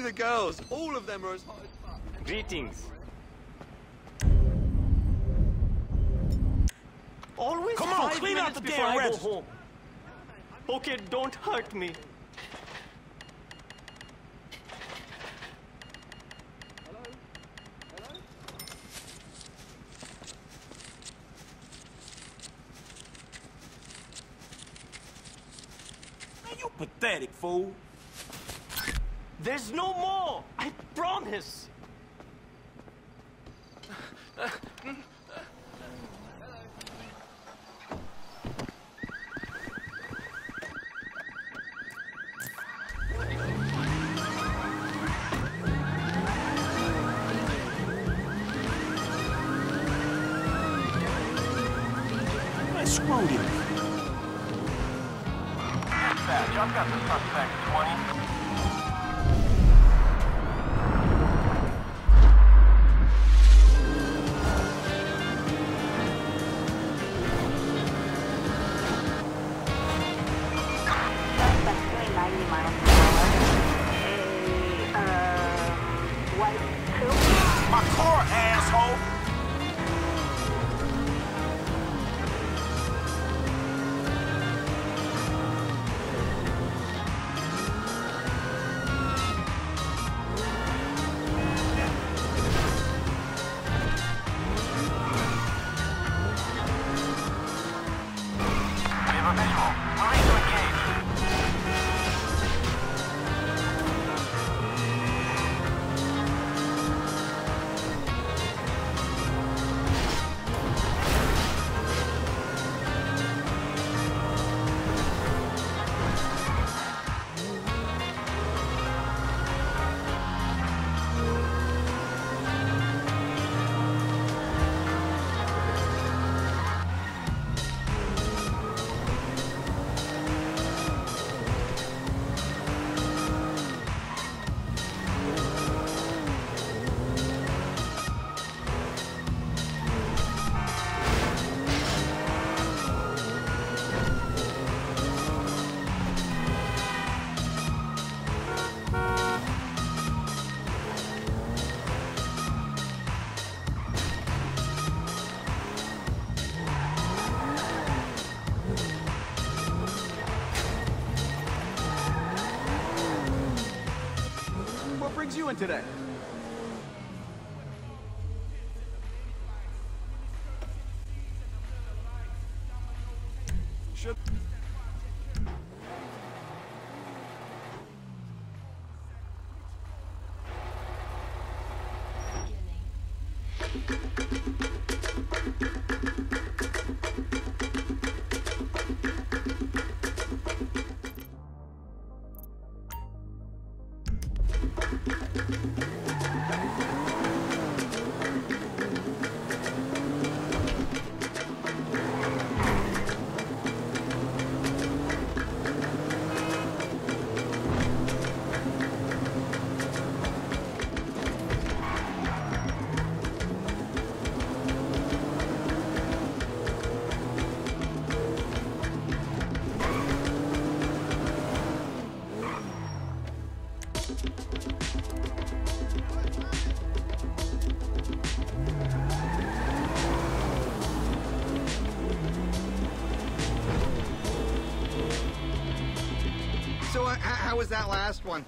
should the girls. All of them are as hot as fuck. Greetings. Always Come on, clean out the before damn I go home. Okay, don't hurt me. You pathetic, fool. There's no more. I promise. Uh, mm, In today? That last one?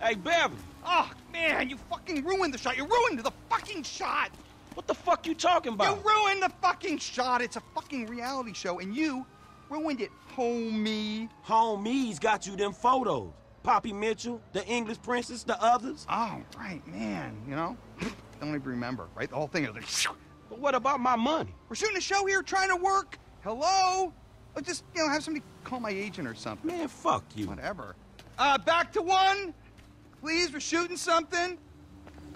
Hey, Beverly, Oh, man, you fucking ruined the shot. You ruined the fucking shot. what the fuck you talking about? You ruined the fucking shot. It's a fucking reality show, and you ruined it, homie. Homies got you them photos. Poppy Mitchell, the English princess, the others. Oh, right, man, you know? Don't even remember, right? The whole thing is like, But what about my money? we're shooting a show here, trying to work. Hello? Or just, you know, have somebody call my agent or something. Man, fuck you. Whatever. Uh, back to one. Please, we're shooting something.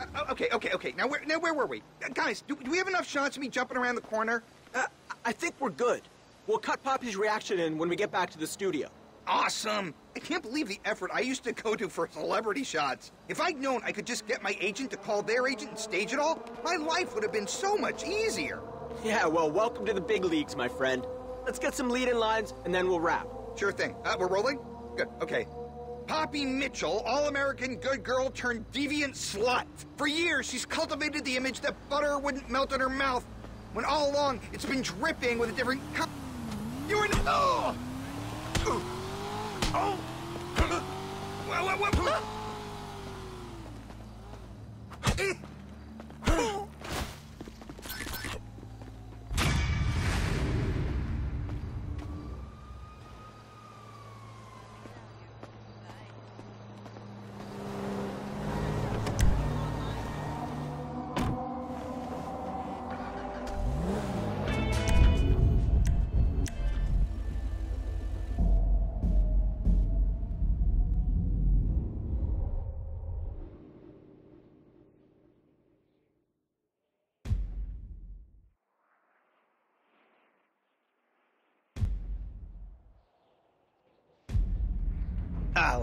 Uh, okay, okay, okay. Now, where, now where were we? Uh, guys, do, do we have enough shots of me jumping around the corner? Uh, I think we're good. We'll cut Poppy's reaction in when we get back to the studio. Awesome! I can't believe the effort I used to go to for celebrity shots. If I'd known I could just get my agent to call their agent and stage it all, my life would have been so much easier. Yeah, well, welcome to the big leagues, my friend. Let's get some lead in lines, and then we'll wrap. Sure thing. Uh, we're rolling? Good, okay. Poppy Mitchell, all-American good girl turned deviant slut. For years, she's cultivated the image that butter wouldn't melt in her mouth, when all along, it's been dripping with a different You were... Oh! Oh!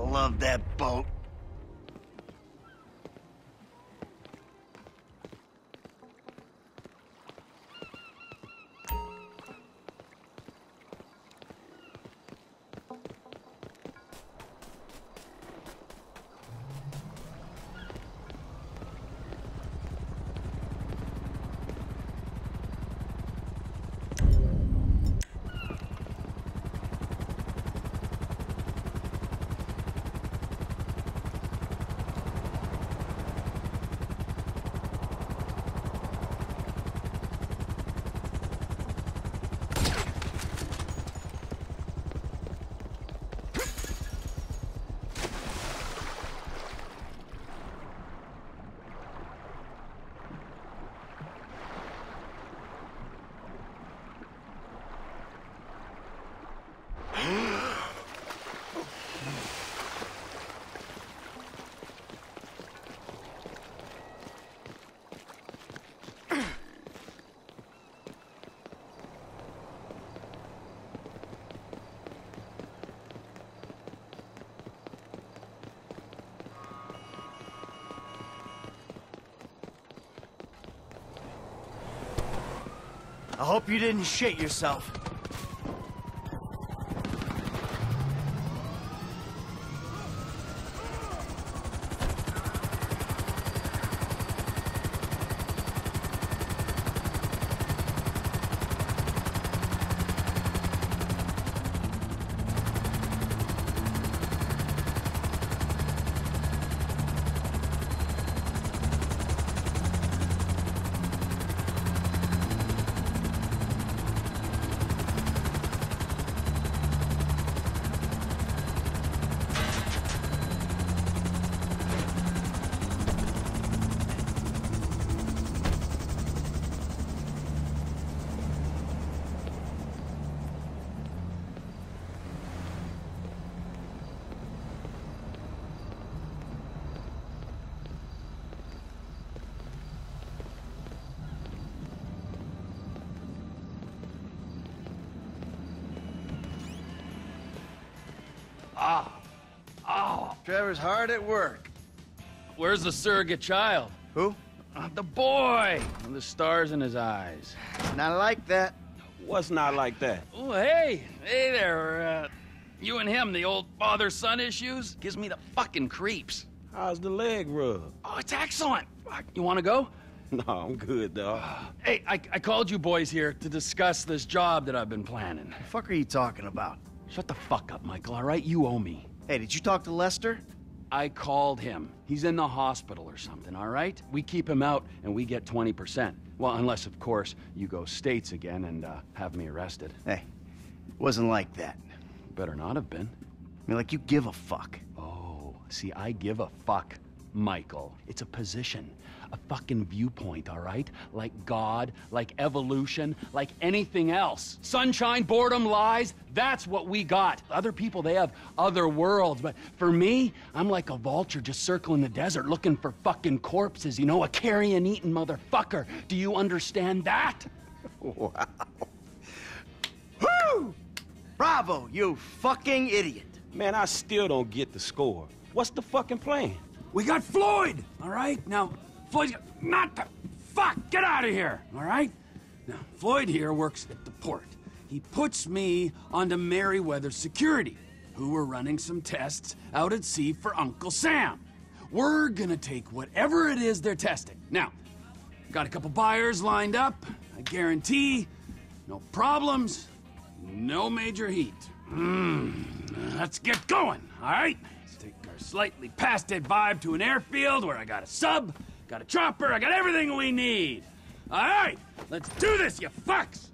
Love that boat. I hope you didn't shit yourself. Trevor's hard at work. Where's the surrogate child? Who? Uh, the boy! And the stars in his eyes. Not like that. What's not like that? Oh, hey! Hey there, uh, you and him, the old father-son issues? Gives me the fucking creeps. How's the leg rub? Oh, it's excellent! Fuck, You wanna go? No, I'm good, dog. Hey, I, I called you boys here to discuss this job that I've been planning. The fuck are you talking about? Shut the fuck up, Michael, all right? You owe me. Hey, did you talk to Lester? I called him. He's in the hospital or something, all right? We keep him out and we get 20%. Well, unless, of course, you go states again and uh, have me arrested. Hey, it wasn't like that. Better not have been. I mean, like you give a fuck. Oh, see, I give a fuck, Michael. It's a position, a fucking viewpoint, all right? Like God, like evolution, like anything else. Sunshine, boredom, lies, that's what we got. Other people, they have other worlds, but for me, I'm like a vulture just circling the desert looking for fucking corpses, you know, a carrion eating motherfucker. Do you understand that? Wow. Woo! Bravo, you fucking idiot. Man, I still don't get the score. What's the fucking plan? We got Floyd, all right? Now, Floyd's got, not the, fuck, get out of here, all right? Now, Floyd here works at the port. he puts me onto Merryweather Security, who were running some tests out at sea for Uncle Sam. We're gonna take whatever it is they're testing. Now, got a couple buyers lined up. I guarantee no problems, no major heat. Hmm, let's get going, all right? Let's take our slightly past it vibe to an airfield where I got a sub, got a chopper, I got everything we need. All right, let's do this, you fucks!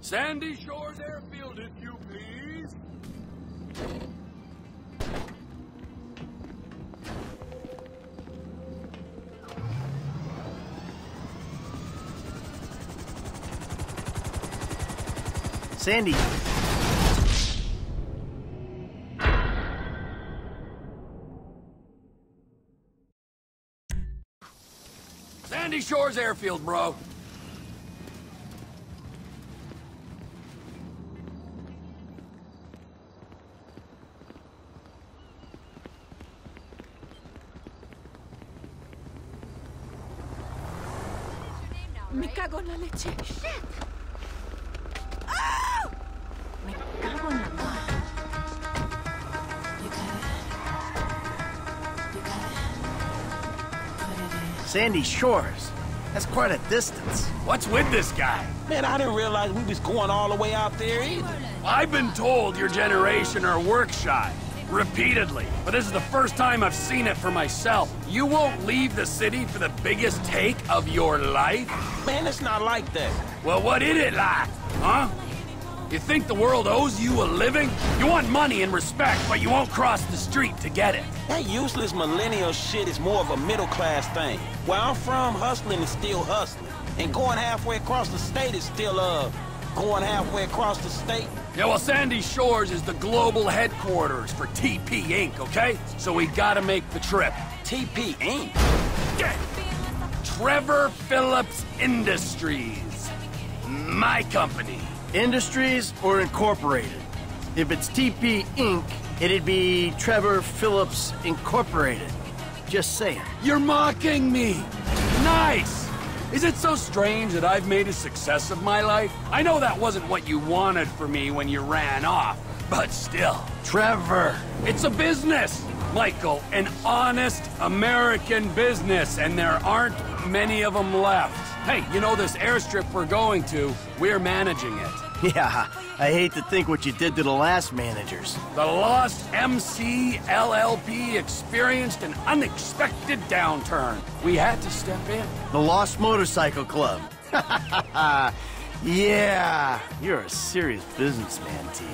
Sandy Shores Airfield, if you please. Sandy, Sandy Shores Airfield, bro. Me cago en la leche. Sandy Shores. That's quite a distance. What's with this guy? Man, I didn't realize we was going all the way out there either. I've been told your generation are work shy. Repeatedly. But this is the first time I've seen it for myself. You won't leave the city for the biggest take of your life? Man, it's not like that. Well, what is it like? Huh? You think the world owes you a living? You want money and respect, but you won't cross the street to get it. That useless millennial shit is more of a middle class thing. Where I'm from, hustling is still hustling. And going halfway across the state is still, uh, going halfway across the state. Yeah, well, Sandy Shores is the global headquarters for TP Inc., okay? So we gotta make the trip. TP Inc. Yeah. Trevor Phillips Industries. My company. Industries or Incorporated? If it's TP Inc., it'd be Trevor Phillips Incorporated. Just saying. You're mocking me. Nice. Is it so strange that I've made a success of my life? I know that wasn't what you wanted for me when you ran off, but still. Trevor. It's a business, Michael. An honest American business, and there aren't many of them left. Hey, you know this airstrip we're going to, we're managing it. Yeah, I hate to think what you did to the last managers. The Lost MC LLP experienced an unexpected downturn. We had to step in. The Lost Motorcycle Club. yeah, you're a serious businessman, T.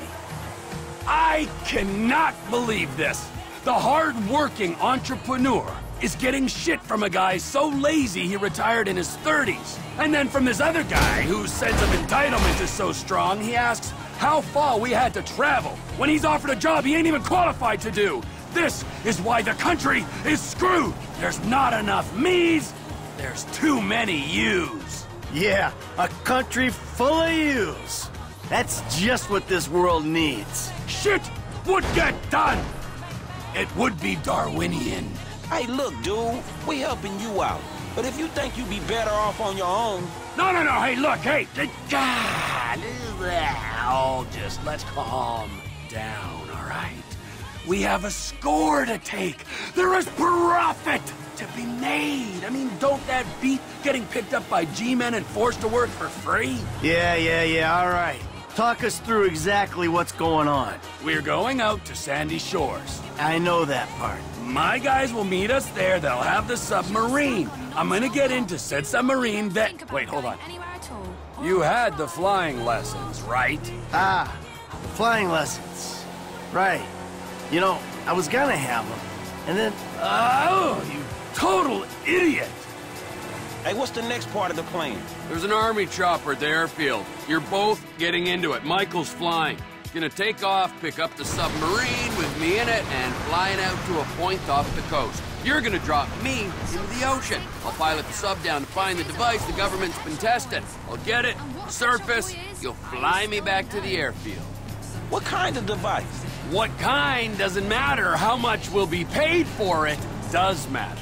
I cannot believe this. The hard-working entrepreneur is getting shit from a guy so lazy he retired in his 30s. And then from this other guy whose sense of entitlement is so strong, he asks how far we had to travel when he's offered a job he ain't even qualified to do. This is why the country is screwed. There's not enough me's, there's too many you's. Yeah, a country full of yous. That's just what this world needs. Shit would get done. It would be Darwinian. Hey, look, dude, We're helping you out. But if you think you'd be better off on your own... No, no, no, hey, look, hey, God, oh, just let's calm down, all right? We have a score to take. There is profit to be made. I mean, don't that beat getting picked up by G-men and forced to work for free? Yeah, yeah, yeah, all right. Talk us through exactly what's going on. We're going out to Sandy Shores. I know that part. My guys will meet us there. They'll have the submarine. I'm gonna get into said submarine that... Wait, hold on. You had the flying lessons, right? Ah, flying lessons. Right. You know, I was gonna have them, and then... Oh, you total idiot! Hey, what's the next part of the plan? There's an army chopper at the airfield. You're both getting into it. Michael's flying. He's Gonna take off, pick up the submarine with me in it, and flying out to a point off the coast. You're gonna drop me into the ocean. I'll pilot the sub down to find the device the government's been testing. I'll get it, surface, you'll fly me back to the airfield. What kind of device? What kind doesn't matter. How much will be paid for it does matter.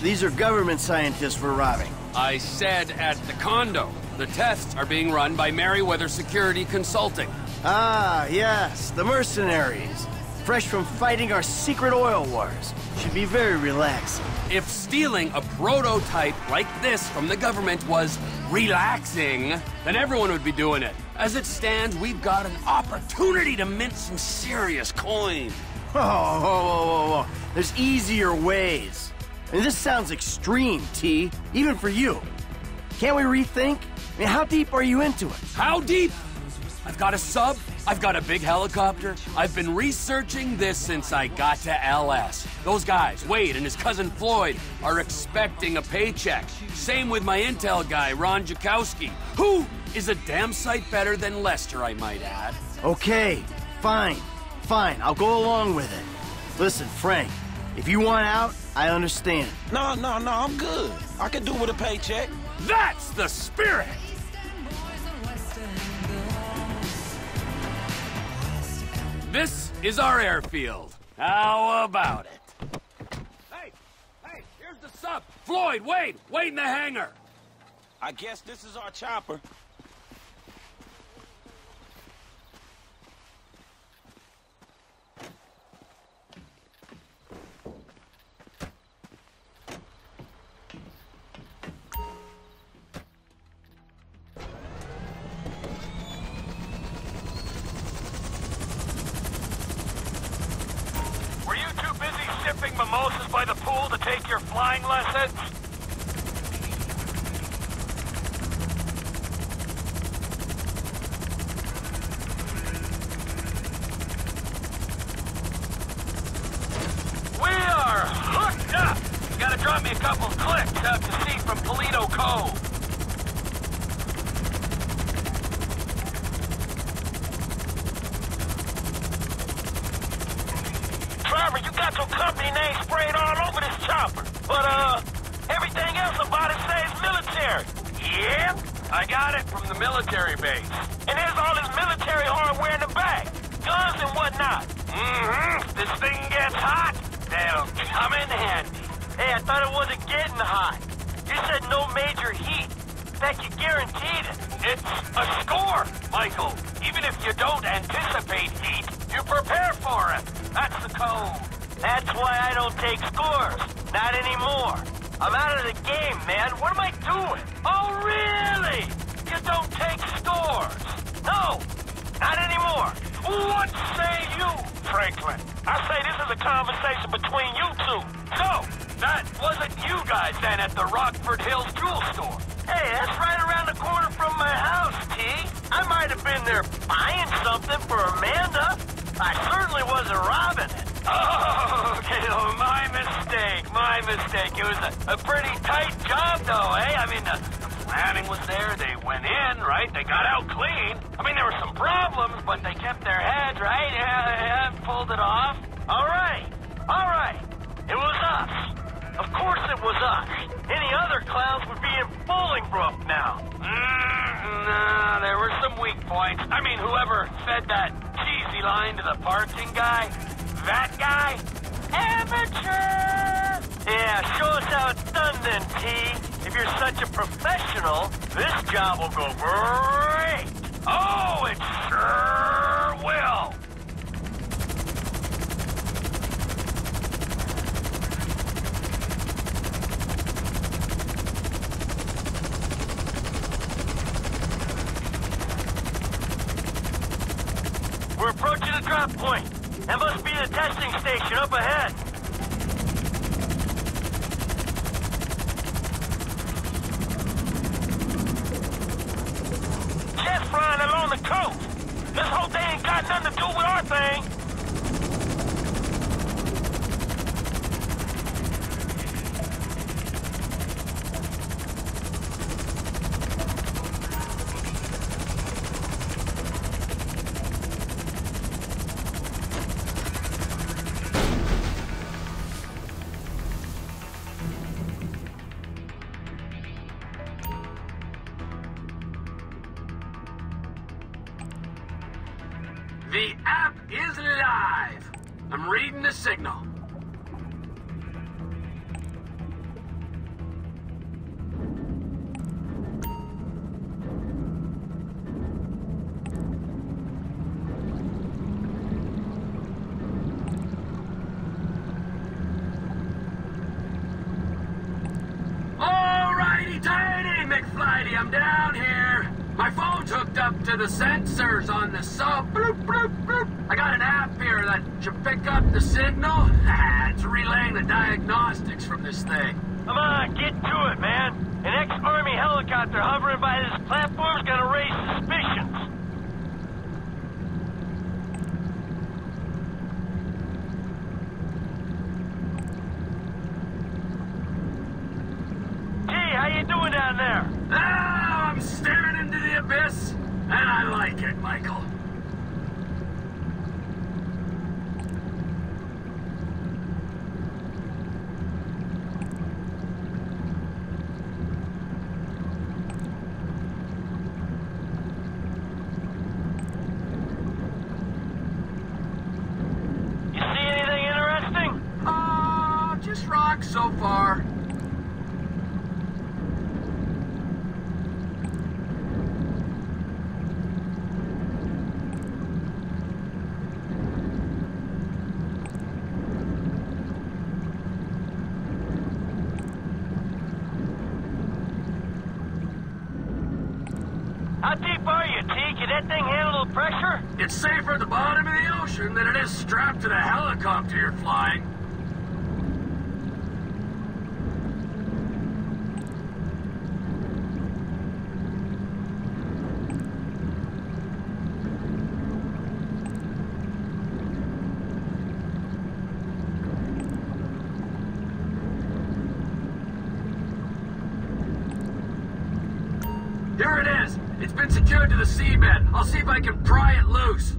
These are government scientists we're robbing. I said at the condo. The tests are being run by Merryweather Security Consulting. Ah, yes, the mercenaries. Fresh from fighting our secret oil wars. Should be very relaxing. If stealing a prototype like this from the government was relaxing, then everyone would be doing it. As it stands, we've got an opportunity to mint some serious coin. Oh, whoa, whoa, whoa, whoa. There's easier ways. I mean, this sounds extreme, T, even for you. Can't we rethink? I mean, how deep are you into it? How deep? I've got a sub, I've got a big helicopter. I've been researching this since I got to LS. Those guys, Wade and his cousin Floyd, are expecting a paycheck. Same with my intel guy, Ron Jakowski, who is a damn sight better than Lester, I might add. Okay, fine, fine, I'll go along with it. Listen, Frank, if you want out, I understand. No, no, no, I'm good. I can do with a paycheck. That's the spirit! This is our airfield. How about it? Hey, hey, here's the sub. Floyd, wait, wait in the hangar. I guess this is our chopper. Your flying lessons? We are hooked up! You gotta drop me a couple clicks out to sea from Paleto Cove. Trevor, you got your company name sprayed all over this chopper. But, uh, everything else about it says military. Yep, I got it from the military base. And there's all this military hardware in the back. Guns and whatnot. Mm-hmm. This thing gets hot. They'll come in handy. Hey, I thought it wasn't getting hot. You said no major heat. In fact, you guaranteed it. It's a score, Michael. Even if you don't anticipate heat, you prepare for it. That's the code. That's why I don't take scores. Not anymore. I'm out of the game, man. What am I doing? Oh, really? You don't take scores? No, not anymore. What say you, Franklin? I say this is a conversation between you two. So, that wasn't you guys then at the Rockford Hills jewel store. Hey, that's right around the corner from my house, T. I might have been there buying something for Amanda. I certainly wasn't robbing it. Oh, okay, oh, my mistake, my mistake. It was a, a pretty tight job, though, eh? I mean, the, the planning was there. They went in, right? They got out clean. I mean, there were some problems, but they kept their heads, right? Yeah, yeah, pulled it off. All right, all right. It was us. Of course it was us. Any other clowns would be in Bolingbroke now. Mm, nah, there were some weak points. I mean, whoever said that cheesy line to the parking guy, that guy, amateur. Yeah, show us how it's done then, T. If you're such a professional, this job will go great. Oh, it sure will. We're approaching the drop point. That must be the testing station up ahead. Jet flying along the coast. This whole thing ain't got nothing to do with our thing. The app is live. I'm reading the signal. The sensors on the sub. Bloop, bloop, bloop. I got an app here that should pick up the signal. it's relaying the diagnostics from this thing. Come on, get to it, man. An ex-army helicopter hovering by this platform's gonna raise suspicions. Gee, how you doing down there? Ah, I'm staring into the abyss, and I like it, Michael. You see anything interesting? Uh, just rocks so far. How deep are you, T? Can that thing handle the pressure? It's safer at the bottom of the ocean than it is strapped to the helicopter you're flying. Here it is. It's been secured to the seabed. I'll see if I can pry it loose.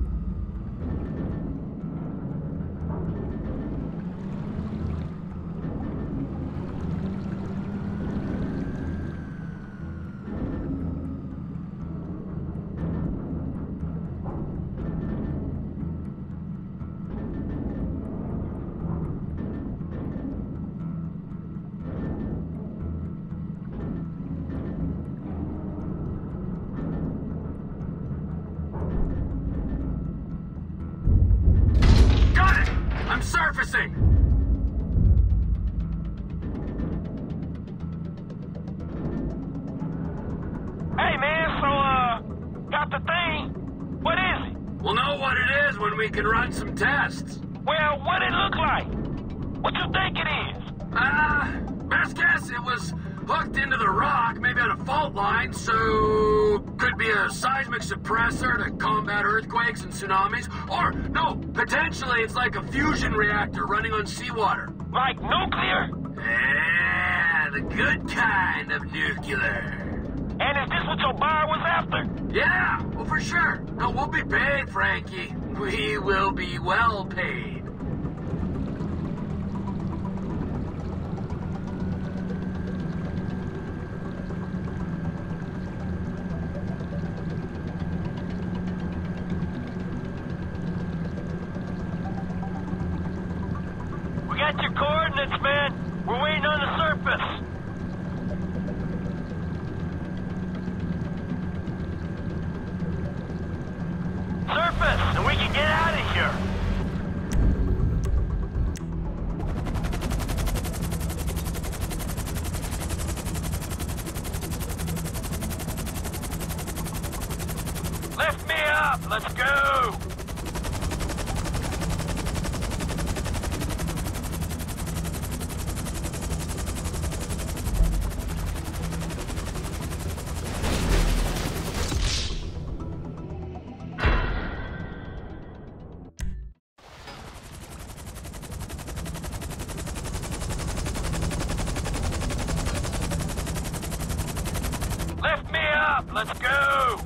We'll know what it is when we can run some tests. Well, what it look like? What you think it is? Ah, best guess it was hooked into the rock, maybe on a fault line, so could be a seismic suppressor to combat earthquakes and tsunamis. Or, no, potentially it's like a fusion reactor running on seawater. Like nuclear? Yeah, the good kind of nuclear. And is this what your buyer was after? Yeah, well, for sure. No, we'll be paid, Frankie. We will be well paid. We got your coordinates, man. We're waiting on the surface. Surface, and we can get out of here. Lift me up. Let's go. Lift me up. Let's go.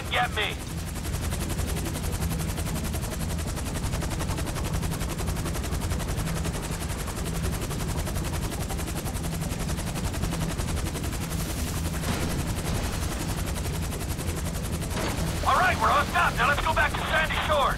Can't get me. All right, we're hooked up. Now let's go back to Sandy Shores.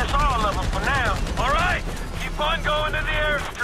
That's all of them for now. All right, keep on going to the.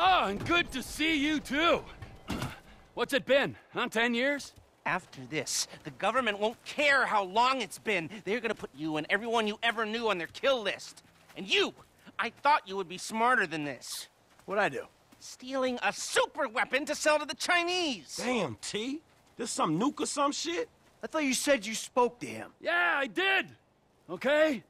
Oh, and good to see you too. What's it been? Huh? Ten years? After this, the government won't care how long it's been. They're gonna put you and everyone you ever knew on their kill list. And you, I thought you would be smarter than this. What'd I do? Stealing a super weapon to sell to the Chinese. Damn, T. This some nuke or some shit? I thought you said you spoke to him. Yeah, I did. Okay?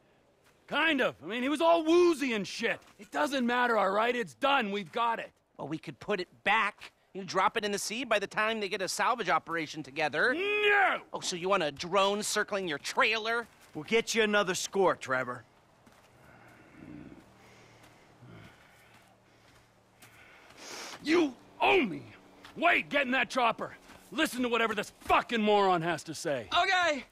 Kind of. I mean, he was all woozy and shit. It doesn't matter, all right? It's done. We've got it. Well, we could put it back You drop it in the sea by the time they get a salvage operation together. No! Oh, so you want a drone circling your trailer? We'll get you another score, Trevor. You owe me! Wait, get in that chopper! Listen to whatever this fucking moron has to say. Okay!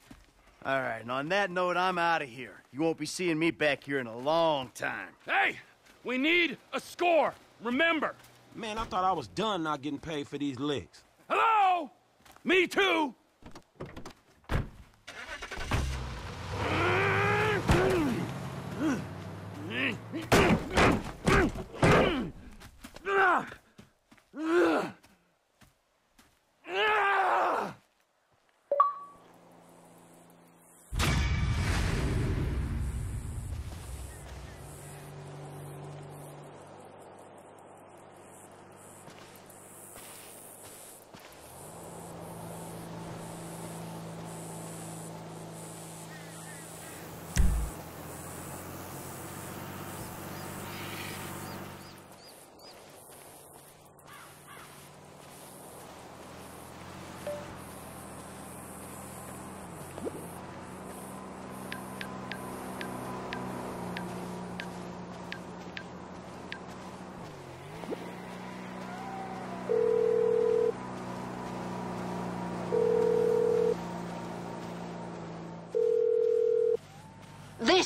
All right, and on that note, I'm out of here. You won't be seeing me back here in a long time. Hey! We need a score! Remember! Man, I thought I was done not getting paid for these licks. Hello? Me too!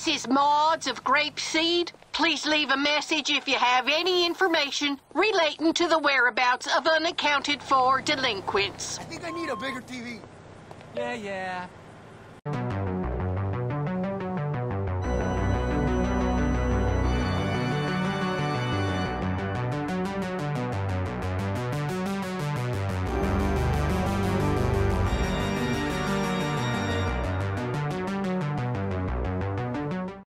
This is Maude's of Grapeseed. Please leave a message if you have any information relating to the whereabouts of unaccounted for delinquents. I think I need a bigger TV. Yeah, yeah.